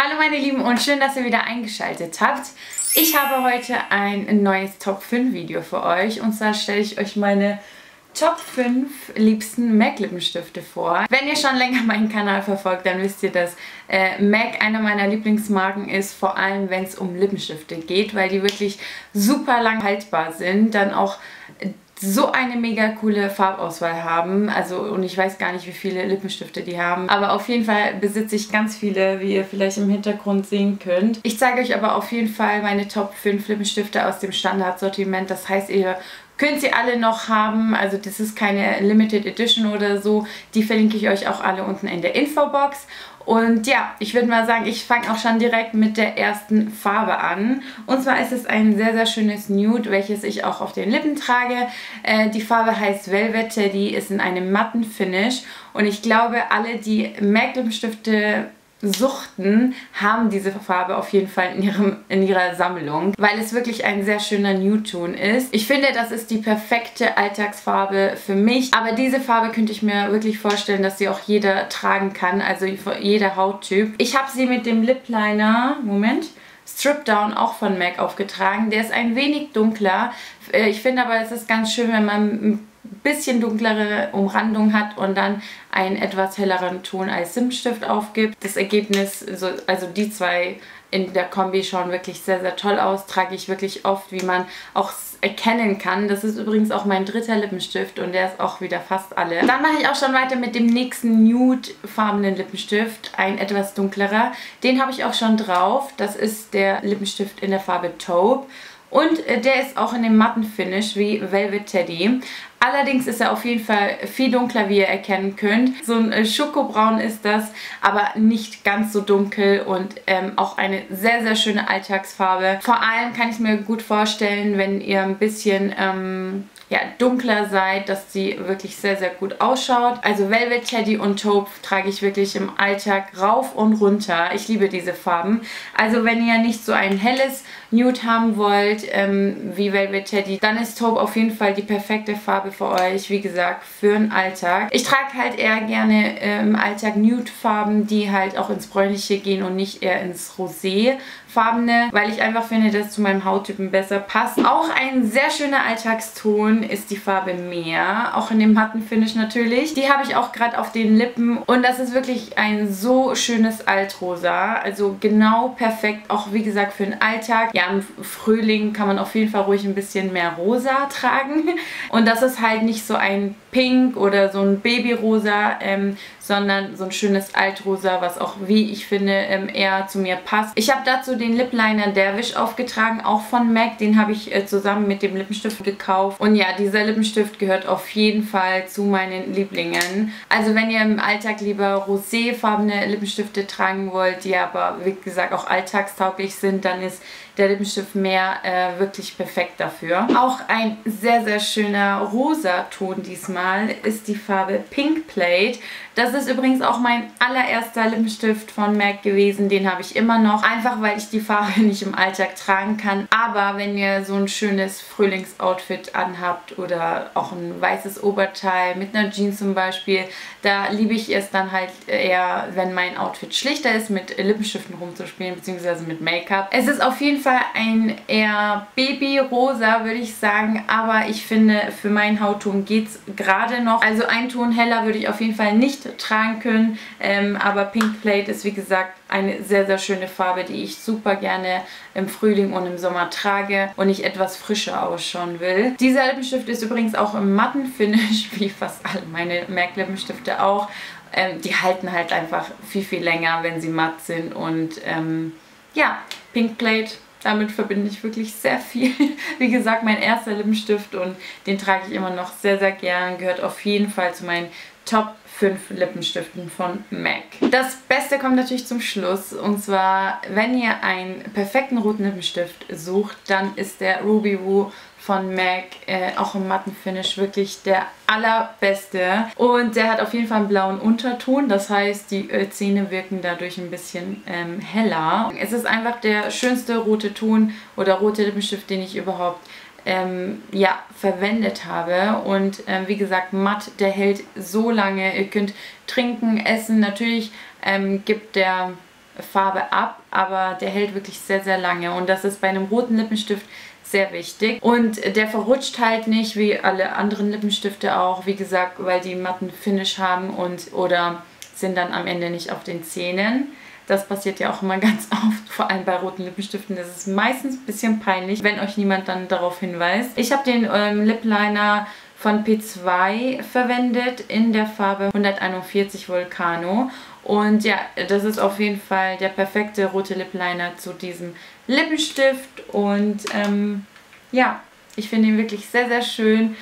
Hallo meine Lieben und schön, dass ihr wieder eingeschaltet habt. Ich habe heute ein neues Top 5 Video für euch und zwar stelle ich euch meine Top 5 liebsten MAC Lippenstifte vor. Wenn ihr schon länger meinen Kanal verfolgt, dann wisst ihr, dass äh, MAC einer meiner Lieblingsmarken ist, vor allem wenn es um Lippenstifte geht, weil die wirklich super lang haltbar sind, dann auch so eine mega coole Farbauswahl haben. Also und ich weiß gar nicht, wie viele Lippenstifte die haben. Aber auf jeden Fall besitze ich ganz viele, wie ihr vielleicht im Hintergrund sehen könnt. Ich zeige euch aber auf jeden Fall meine Top 5 Lippenstifte aus dem Standardsortiment. Das heißt, ihr könnt sie alle noch haben. Also das ist keine Limited Edition oder so. Die verlinke ich euch auch alle unten in der Infobox. Und ja, ich würde mal sagen, ich fange auch schon direkt mit der ersten Farbe an. Und zwar ist es ein sehr, sehr schönes Nude, welches ich auch auf den Lippen trage. Äh, die Farbe heißt Velvet Teddy, ist in einem matten Finish. Und ich glaube, alle, die MAC Lippenstifte suchten, haben diese Farbe auf jeden Fall in, ihrem, in ihrer Sammlung, weil es wirklich ein sehr schöner Nude-Ton ist. Ich finde, das ist die perfekte Alltagsfarbe für mich, aber diese Farbe könnte ich mir wirklich vorstellen, dass sie auch jeder tragen kann, also jeder Hauttyp. Ich habe sie mit dem Lip Liner, Moment, Strip Down auch von MAC aufgetragen. Der ist ein wenig dunkler. Äh, ich finde aber, es ist ganz schön, wenn man bisschen dunklere Umrandung hat und dann einen etwas helleren Ton als Simstift aufgibt. Das Ergebnis, also die zwei in der Kombi schauen wirklich sehr, sehr toll aus. Trage ich wirklich oft, wie man auch erkennen kann. Das ist übrigens auch mein dritter Lippenstift und der ist auch wieder fast alle. Dann mache ich auch schon weiter mit dem nächsten nude-farbenen Lippenstift, ein etwas dunklerer. Den habe ich auch schon drauf. Das ist der Lippenstift in der Farbe Taupe. Und äh, der ist auch in dem matten Finish wie Velvet Teddy. Allerdings ist er auf jeden Fall viel dunkler, wie ihr erkennen könnt. So ein äh, Schokobraun ist das, aber nicht ganz so dunkel und ähm, auch eine sehr, sehr schöne Alltagsfarbe. Vor allem kann ich mir gut vorstellen, wenn ihr ein bisschen ähm, ja, dunkler seid, dass sie wirklich sehr, sehr gut ausschaut. Also Velvet Teddy und Taupe trage ich wirklich im Alltag rauf und runter. Ich liebe diese Farben. Also wenn ihr nicht so ein helles Nude haben wollt, ähm, wie Velvet Teddy, dann ist Taupe auf jeden Fall die perfekte Farbe für euch, wie gesagt, für den Alltag. Ich trage halt eher gerne im Alltag Nude-Farben, die halt auch ins Bräunliche gehen und nicht eher ins Rosé farbene, weil ich einfach finde, dass zu meinem Hauttypen besser passt. Auch ein sehr schöner Alltagston ist die Farbe Meer, auch in dem matten Finish natürlich. Die habe ich auch gerade auf den Lippen und das ist wirklich ein so schönes Altrosa, also genau perfekt, auch wie gesagt für den Alltag. Ja, im Frühling kann man auf jeden Fall ruhig ein bisschen mehr rosa tragen und das ist halt nicht so ein Pink oder so ein Babyrosa, ähm, sondern so ein schönes Altrosa, was auch, wie ich finde, ähm, eher zu mir passt. Ich habe dazu den Lip Liner Derwish aufgetragen, auch von MAC. Den habe ich äh, zusammen mit dem Lippenstift gekauft. Und ja, dieser Lippenstift gehört auf jeden Fall zu meinen Lieblingen. Also wenn ihr im Alltag lieber roséfarbene Lippenstifte tragen wollt, die aber, wie gesagt, auch alltagstauglich sind, dann ist der Lippenstift mehr äh, wirklich perfekt dafür. Auch ein sehr, sehr schöner rosa Ton diesmal ist die Farbe Pink Plate. Das ist übrigens auch mein allererster Lippenstift von MAC gewesen. Den habe ich immer noch. Einfach, weil ich die Farbe nicht im Alltag tragen kann. Aber wenn ihr so ein schönes Frühlingsoutfit anhabt oder auch ein weißes Oberteil mit einer Jeans zum Beispiel, da liebe ich es dann halt eher, wenn mein Outfit schlichter ist, mit Lippenstiften rumzuspielen, beziehungsweise mit Make-up. Es ist auf jeden Fall ein eher Babyrosa, würde ich sagen. Aber ich finde, für meinen Hautton geht es gerade noch. Also ein Ton heller würde ich auf jeden Fall nicht tragen können. Ähm, aber Pink Plate ist wie gesagt eine sehr, sehr schöne Farbe, die ich super gerne im Frühling und im Sommer trage und ich etwas frischer ausschauen will. Dieser Lippenstift ist übrigens auch im matten Finish, wie fast alle meine MAC Lippenstifte auch. Ähm, die halten halt einfach viel, viel länger, wenn sie matt sind und ähm, ja, Pink Plate damit verbinde ich wirklich sehr viel. Wie gesagt, mein erster Lippenstift und den trage ich immer noch sehr, sehr gern. Gehört auf jeden Fall zu meinen Top 5 Lippenstiften von MAC. Das Beste kommt natürlich zum Schluss und zwar, wenn ihr einen perfekten roten Lippenstift sucht, dann ist der Ruby Woo von MAC, äh, auch im matten Finish, wirklich der allerbeste. Und der hat auf jeden Fall einen blauen Unterton, das heißt, die äh, Zähne wirken dadurch ein bisschen ähm, heller. Es ist einfach der schönste rote Ton oder rote Lippenstift, den ich überhaupt ähm, ja, verwendet habe. Und ähm, wie gesagt, matt, der hält so lange. Ihr könnt trinken, essen. Natürlich ähm, gibt der Farbe ab, aber der hält wirklich sehr, sehr lange und das ist bei einem roten Lippenstift sehr wichtig. Und der verrutscht halt nicht wie alle anderen Lippenstifte auch, wie gesagt, weil die matten Finish haben und oder sind dann am Ende nicht auf den Zähnen. Das passiert ja auch immer ganz oft, vor allem bei roten Lippenstiften. Das ist meistens ein bisschen peinlich, wenn euch niemand dann darauf hinweist. Ich habe den ähm, Lip Liner von P2 verwendet in der Farbe 141 Volcano. Und ja, das ist auf jeden Fall der perfekte rote Lip Liner zu diesem Lippenstift. Und ähm, ja, ich finde ihn wirklich sehr, sehr schön.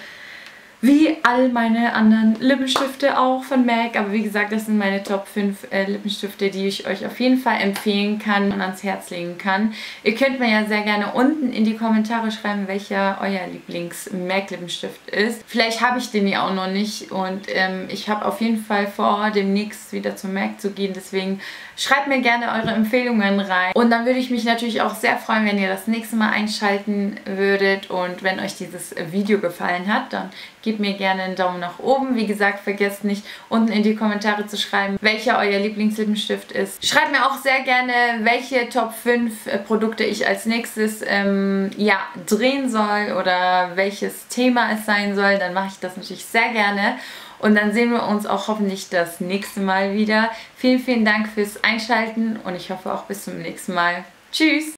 Wie all meine anderen Lippenstifte auch von MAC. Aber wie gesagt, das sind meine Top 5 äh, Lippenstifte, die ich euch auf jeden Fall empfehlen kann und ans Herz legen kann. Ihr könnt mir ja sehr gerne unten in die Kommentare schreiben, welcher euer Lieblings-MAC Lippenstift ist. Vielleicht habe ich den ja auch noch nicht und ähm, ich habe auf jeden Fall vor, demnächst wieder zum MAC zu gehen. Deswegen schreibt mir gerne eure Empfehlungen rein. Und dann würde ich mich natürlich auch sehr freuen, wenn ihr das nächste Mal einschalten würdet. Und wenn euch dieses Video gefallen hat, dann gebt mir gerne einen Daumen nach oben. Wie gesagt, vergesst nicht unten in die Kommentare zu schreiben, welcher euer Lieblingslippenstift ist. Schreibt mir auch sehr gerne, welche Top 5 äh, Produkte ich als nächstes ähm, ja, drehen soll oder welches Thema es sein soll. Dann mache ich das natürlich sehr gerne. Und dann sehen wir uns auch hoffentlich das nächste Mal wieder. Vielen, vielen Dank fürs Einschalten und ich hoffe auch bis zum nächsten Mal. Tschüss!